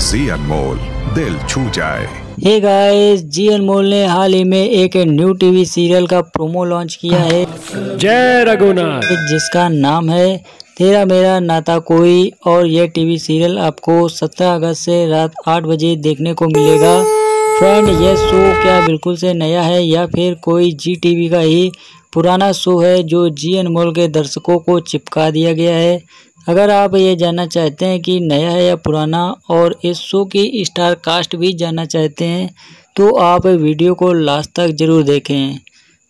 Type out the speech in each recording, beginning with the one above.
जी अनमोल दिल छू जाए। हे गाइस जी अनमोल ने हाल ही में एक न्यू टीवी सीरियल का प्रोमो लॉन्च किया है। जय रघुनाथ। जिसका नाम है तेरा मेरा नाता कोई और यह टीवी सीरियल आपको 17 अगस्त से रात 8 बजे देखने को मिलेगा। फ्रेंड यह शो क्या बिल्कुल से नया है या फिर कोई जी टीवी का ही पुराना शो है जो जी अनमोल के दर्शकों को चिपका दिया गया है? अगर आप ये जानना चाहते हैं कि नया है या पुराना और इस शो की स्टार कास्ट भी जानना चाहते हैं तो आप वीडियो को लास्ट तक ज़रूर देखें।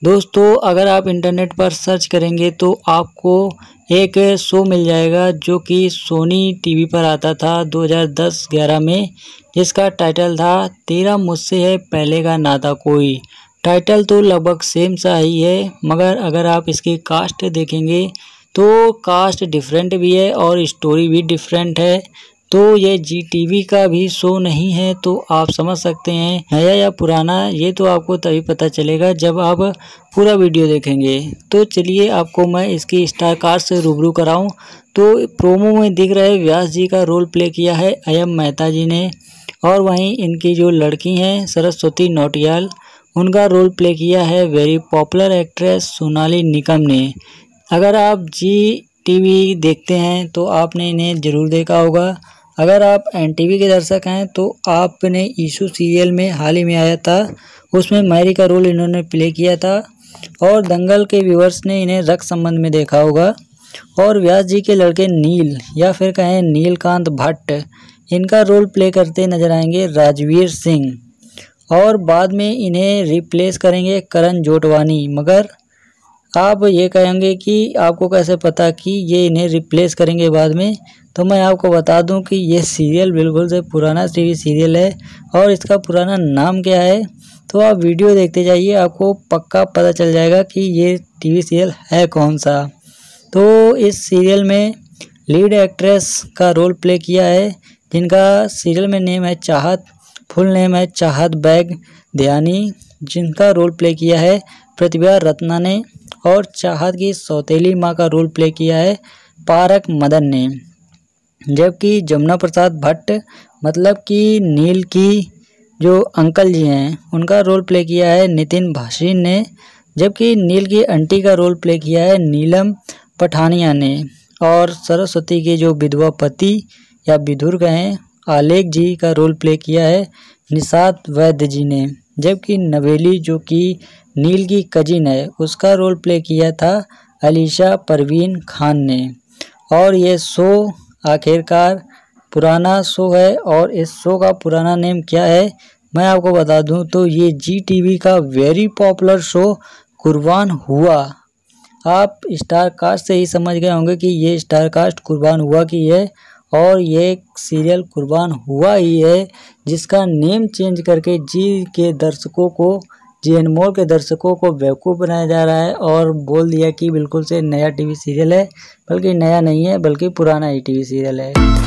दोस्तों, अगर आप इंटरनेट पर सर्च करेंगे तो आपको एक शो मिल जाएगा जो कि सोनी टीवी पर आता था 2010-11 में, जिसका टाइटल था तेरा मुझसे है पहले का नाता कोई। टाइटल तो लगभग सेम सा ही है, मगर अगर आप इसकी कास्ट देखेंगे तो कास्ट डिफरेंट भी है और स्टोरी भी डिफरेंट है। तो ये जी टीवी का भी शो नहीं है तो आप समझ सकते हैं, नया या पुराना, ये तो आपको तभी पता चलेगा जब आप पूरा वीडियो देखेंगे। तो चलिए आपको मैं इसकी स्टार कास्ट से रूबरू कराऊं। तो प्रोमो में दिख रहे व्यास जी का रोल प्ले किया है अयम मेहता जी ने और वहीं इनकी जो लड़की हैं, सरस्वती नोटियाल, उनका रोल प्ले किया है very popular actress Sonali Nikam ने। अगर आप जी टीवी देखते हैं तो आपने इन्हें ज़रूर देखा होगा। अगर आप एन टीवी के दर्शक हैं तो आपने ईशू सीरियल में हाल ही में आया था। उसमें मैरी का रोल इन्होंने प्ले किया था और दंगल के व्यूवर्स ने इन्हें रक्त संबंध में देखा होगा। और व्यास जी के लड़के नील, या फिर कहें नीलकांत भट्ट, इनका रोल प्ले करते नज़र आएँगे राजवीर सिंह। और बाद में इन्हें रिप्लेस करेंगे करण जोटवानी, मगर आप ये कहेंगे कि आपको कैसे पता कि ये इन्हें रिप्लेस करेंगे बाद में? तो मैं आपको बता दूँ कि ये सीरियल बिल्कुल से पुराना टीवी सीरियल है और इसका पुराना नाम क्या है? तो आप वीडियो देखते जाइए, आपको पक्का पता चल जाएगा कि ये टीवी सीरियल है कौन सा। तो इस सीरियल में लीड एक्ट्रेस का रोल प्ले किया है, जिनका सीरियल में नेम है चाहत फुल नेम है चाहत बैग ध्यानी जिनका रोल प्ले किया है प्रतिभा रत्ना ने। और चाहत की सौतेली माँ का रोल प्ले किया है पारक मदन ने। जबकि जमुना प्रसाद भट्ट मतलब कि नील की जो अंकल जी हैं, उनका रोल प्ले किया है नितिन भाषीन ने। जबकि नील की आंटी का रोल प्ले किया है नीलम पठानिया ने। और सरस्वती के जो विधवा पति या विधुर कहें आलेख जी का रोल प्ले किया है निषाद वैद्य जी ने। जबकि नवेली जो कि नील की कजिन है उसका रोल प्ले किया था अलीशा परवीन खान ने। और ये शो आखिरकार पुराना शो है और इस शो का पुराना नेम क्या है, मैं आपको बता दूँ तो ये जी टीवी का very popular show Qurbaan Hua. आप स्टार कास्ट से ही समझ गए होंगे कि ये स्टार कास्ट कुर्बान हुआ की है और ये सीरियल कुर्बान हुआ ही है, जिसका नेम चेंज करके जी के दर्शकों को जी अनमोल के दर्शकों को बेवकूफ़ बनाया जा रहा है और बोल दिया कि बिल्कुल से नया टीवी सीरियल है, बल्कि नया नहीं है, बल्कि पुराना ही टीवी सीरियल है।